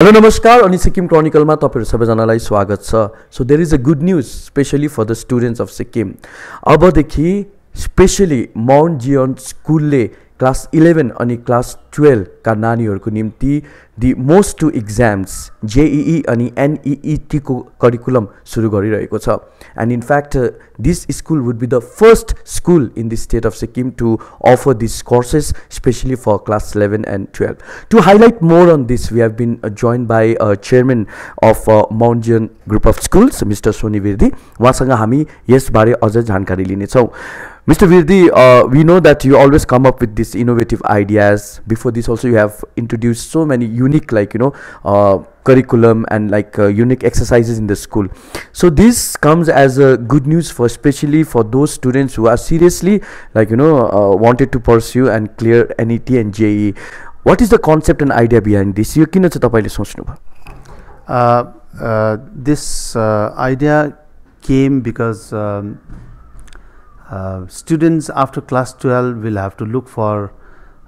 Hello नमस्कार। अनि सिक्किम क्रोनिकलमा तपाईँहरू सबैजनालाई स्वागत छ। So there is a good news specially for the students of Sikkim अबदेखि स्पेसली माउन्ट जियोन स्कुलले क्लास इलेभेन अनि क्लास टुवेल्भका नानीहरूको निम्ति the most two exams JEE अनि एनइइटीको करिकुलम सुरु गरिरहेको छ. And in fact this school would be the first school in the state of Sikkim to offer this courses specially for class eleven and twelve to highlight more on this we have been join by chairman of mount Zion group of schools mister Soni Virdi उहाँसँग हामी यसबारे अझ जानकारी लिनेछौँ। Mr. Virdi, uh, we know that you always come up with these innovative ideas. Before this, also you have introduced so many unique, like you know, uh, curriculum and like uh, unique exercises in the school. So this comes as a good news for especially for those students who are seriously, like you know, uh, wanted to pursue and clear NEET and JEE. What is the concept and idea behind this? यो किन चाहिँ तपाईँले सोच्नुभयो? This uh, idea came because. Um, uh, students after class 12 will have to look for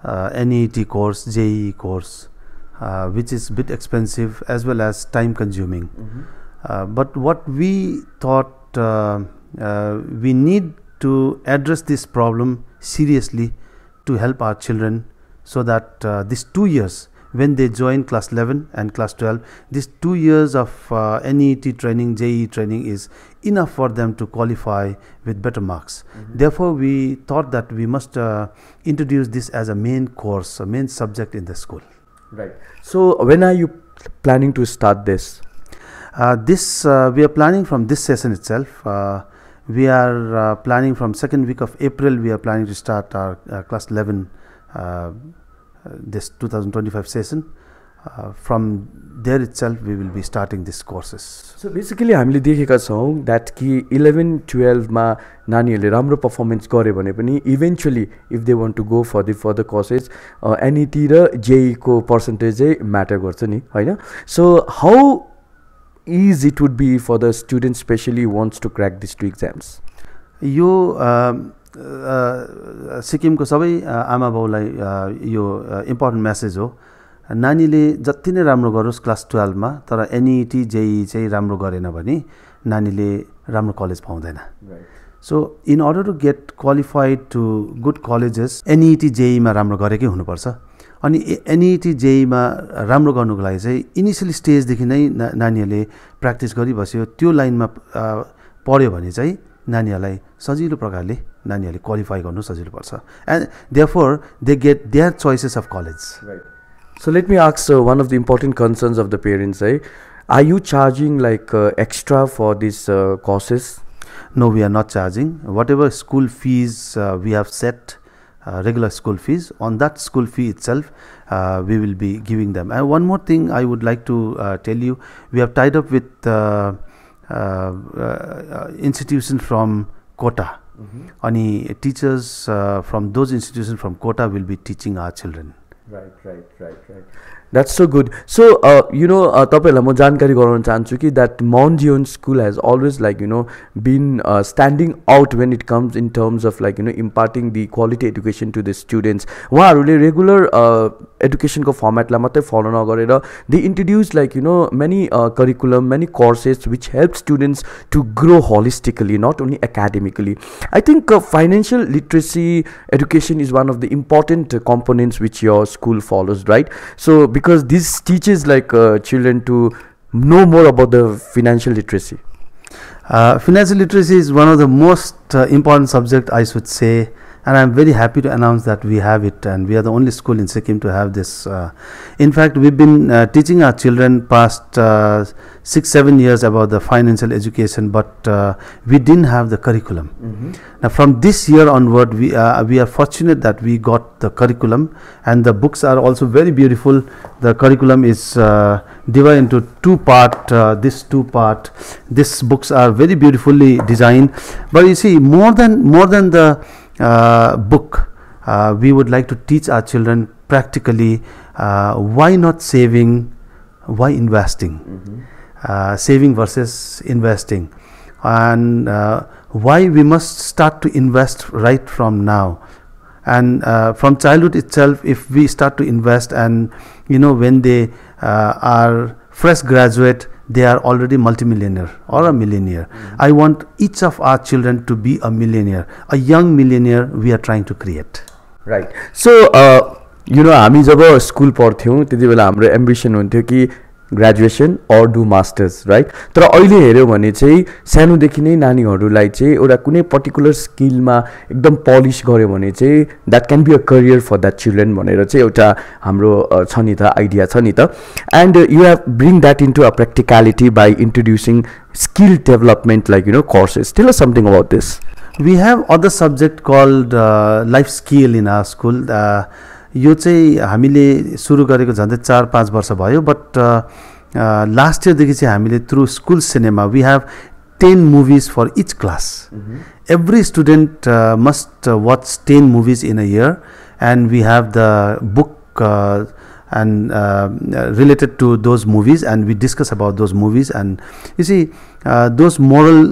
uh, NEET course, JEE course, uh, which is a bit expensive as well as time consuming. Mm -hmm. but what we thought we need to address this problem seriously to help our children so that these two years when they join class 11 and class 12 these two years of uh, NEET training JEE training is enough for them to qualify with better marks. Mm -hmm. therefore we thought that we must uh, introduce this as a main course a main subject in the school. Right. So when are you planning to start this? Uh, this uh, we are planning from this session itself. Uh, we are uh, planning from second week of April we are planning to start our class 11 this 2025 session uh, from there itself we will be starting these courses. So basically हामीले देखेका छौँ that कि eleven टुवेल्भमा नानीहरूले राम्रो performance गऱ्यो भने पनि eventually if they want to go for the further courses NEET र जेईको पर्सन्टेजै म्याटर गर्छ नि होइन? So how is it would be for the student specially wants to crack this two exams यो सिक्किमको सबै आमा बाउलाई यो इम्पोर्टेन्ट म्यासेज हो। नानीले जति नै राम्रो गरोस् क्लास टुवेल्भमा तर एनइटी जेई चाहिँ राम्रो गरेन भने नानीले राम्रो कलेज पाउँदैन। So in order to get qualified to good colleges NEET जेईमा राम्रो गरेकै हुनुपर्छ। अनि एनइटी जेईमा राम्रो गर्नुको लागि चाहिँ इनिसियल स्टेजदेखि नै नानीहरूले प्र्याक्टिस गरिबस्यो। त्यो लाइनमा पढ्यो भने चाहिँ नानीहरूलाई सजिलो प्रकारले नानीहरूले क्वालिफाई गर्नु सजिलो पर्छ and there four they get their choices of college so let me आक्स one of the important concerns of the parents है are you charging like extra for this courses no we are not charging whatever school fees uh, we have set uh, regular school fees on that school fee itself uh, we will be giving them and one more thing i would like to tell you we have tied up with uh, uh, institution from Kota. Mm -hmm. Ani teachers uh, from those institutions from Kota will be teaching our children. Right, right, right, right. That's so good. So, uh, you know, uh, top, mo jankari garauna that Mount Zion school has always like, you know, been uh, standing out when it comes in terms of like, you know, imparting the quality education to the students. Waharule regular education ko format la matai follow na garera. They introduced like, you know, many curriculum, many courses which help students to grow holistically, not only academically. I think financial literacy education is one of the important components which your school follows, right? So, because this teaches like uh, children to know more about the financial literacy. Uh, financial literacy is one of the most uh, important subject i should say and I'm very happy to announce that we have it and we are the only school in Sikkim to have this. Uh, in fact, we've been uh, teaching our children past uh, six, seven years about the financial education, but uh, we didn't have the curriculum. Mm -hmm. Now, from this year onward, we, uh, we are fortunate that we got the curriculum and the books are also very beautiful. The curriculum is uh, divided into two part, this two part. These books are very beautifully designed, but you see more than, more than the uh, book, uh, we would like to teach our children practically uh, why not saving, why investing, mm-hmm. saving versus investing, and why we must start to invest right from now. and uh, from childhood itself if we start to invest and you know when they uh, are fresh graduate they are already multimillionaire or a millionaire Mm-hmm. i want each of our children to be a millionaire a young millionaire we are trying to create right so you know हामी जब school पढ्थ्यौँ त्यति बेला हाम्रो ambition हुन्थ्यो कि graduation or do masters right तर अहिले हेऱ्यो भने चाहिँ सानोदेखि नै नानीहरूलाई चाहिँ एउटा कुनै पर्टिकुलर स्किलमा एकदम पलिस गऱ्यो भने चाहिँ that can be a career for that children भनेर चाहिँ एउटा हाम्रो छ नि त आइडिया छ नि त। And you have bring that into a practicality by introducing skill development like you know courses tell something about this other subject called uh, life skill in our school. Uh, यो चाहिँ हामीले सुरु गरेको झन्डै चार पाँच वर्ष भयो बट लास्ट इयरदेखि चाहिँ हामीले through school cinema we have ten movies for each class every student must watch ten movies in a year and we have the book and related to those movies and we discuss about those movies and you see those moral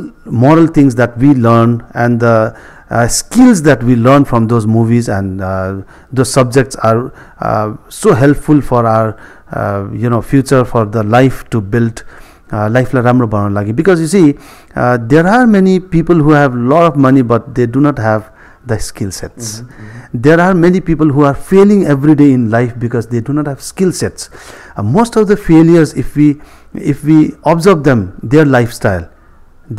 moral things that we learn and the things that we learn and the uh, skills that we learn from those movies and uh, those subjects are uh, so helpful for our uh, you know future for the life to build लाइफलाई राम्रो बनाउन लागि because you C there are many people who have lot of money but they do not have the skill sets there are many people who are failing every day in life because they do not have skill sets most of the failures if we if we observe them their lifestyle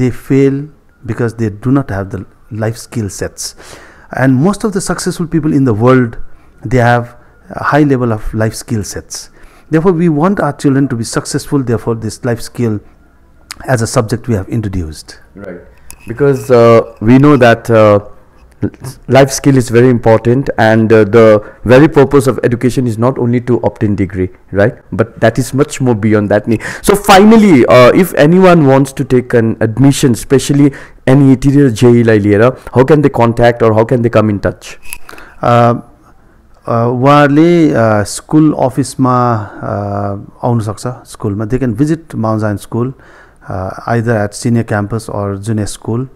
they fail because they do not have the life skill sets. And most of the successful people in the world they have a high level of life skill sets. Therefore we want our children to be successful. Therefore this life skill as a subject we have introduced. Right. Because uh, we know that uh, life skill is very important and uh, the very purpose of education is not only to obtain degree, right? But that is much more beyond that. need. So finally, uh, if anyone wants to take an admission, especially NET or JEE लाई लिएर, how can they contact or how can they come in touch? Uh, uh, उहाँहरूले school अफिसमा आउनुसक्छ स्कुलमा दे क्यान visit माउन्जाइन school either eight senior campus or junior school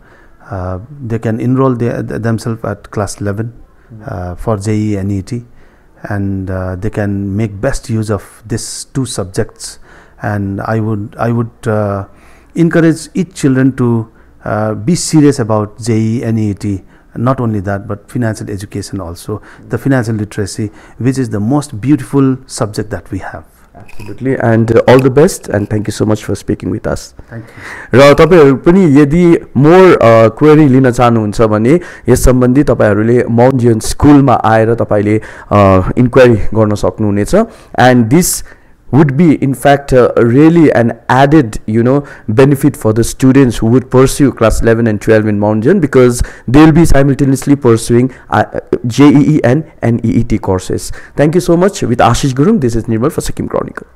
Uh, they can enroll themselves at class 11 uh, for JE and ET and uh, they can make best use of these two subjects. And I would I would uh, encourage each children to uh, be serious about JE and ET not only that but financial education also. The financial literacy which is the most beautiful subject that we have. Absolutely and all the best and thank you so much for speaking with us र तपाईँहरू पनि यदि मोर query uh, लिन चाहनुहुन्छ भने yes सम्बन्धी तपाईँहरूले Mount जियन स्कुलमा आएर तपाईँले uh, इन्क्वायरी गर्न सक्नुहुनेछ. And this would be in fact uh, really an added you know benefit for the students who would pursue class 11 and 12 in Mount Zion because they'll be simultaneously pursuing uh, JEE and NEET courses. Thank you so much with Ashish Gurung. This is Nirmal for Sikkim Chronicle.